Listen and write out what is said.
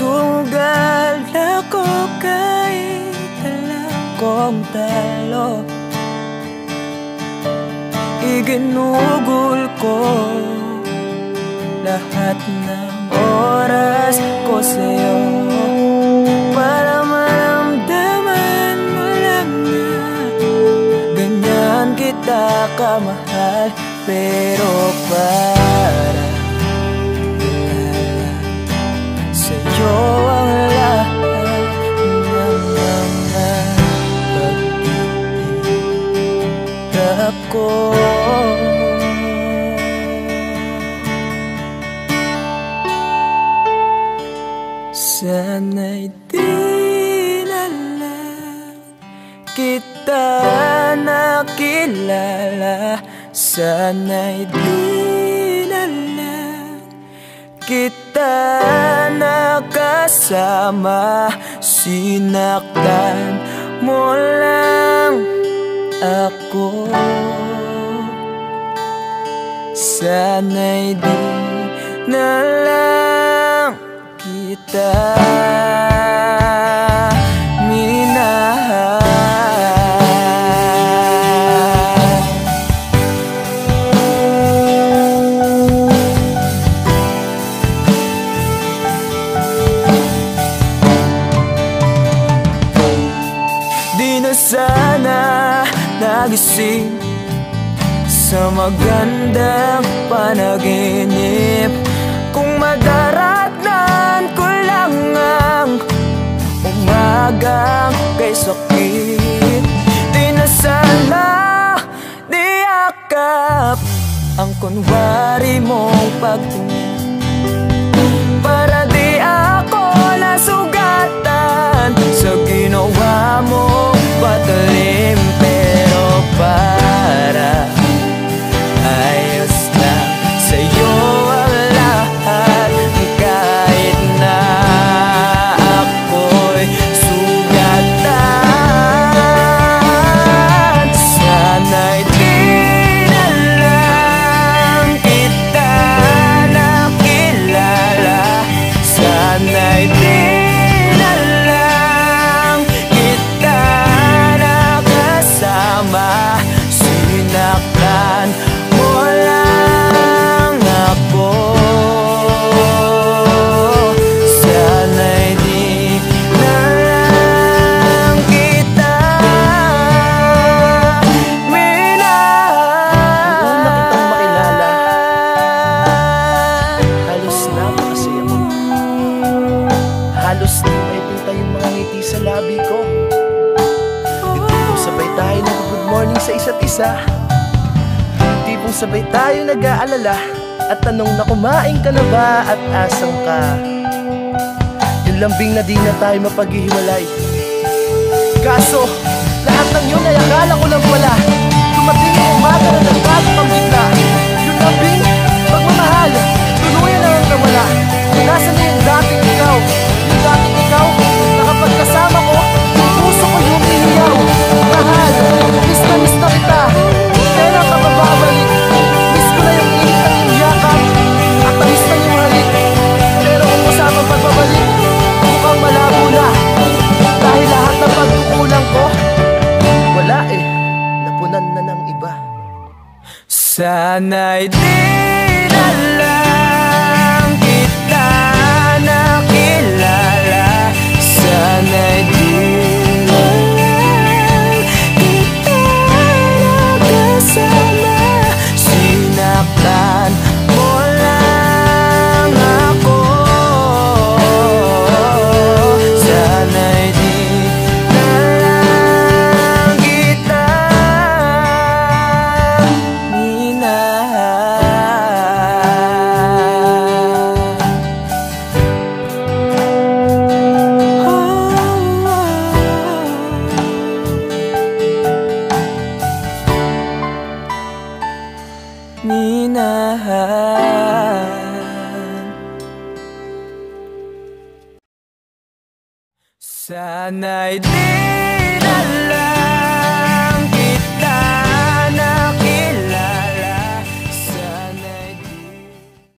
pusong gala ko kahit alam kong talo. Iginugol ko lahat ng oras ko sa'yo. Para maramdaman mo lang na Ganyan kita kamahal pero pa Sana'y di na kita nakilala Sana'y di na kita nakasama Sinaktan mo lang ako. Sana'y di na kita Sana nagising Sa magandang panaginip. Kung madaratnan ko lang ang Umagang kay sakit Di na sana niyakap Ang kunwari mong pagtingin ngiti sa labi ko. Yung sabay tayo nag-good morning sa isa't isa. Tipong sabay tayo nag-aalala. At tanong na kumain ka na ba at asang ka? Yung lambing na di na tayo mapaghihiwalay. Kaso, lahat ng yun ay akala ko lang Sana'y di na lang Sana'y di na lang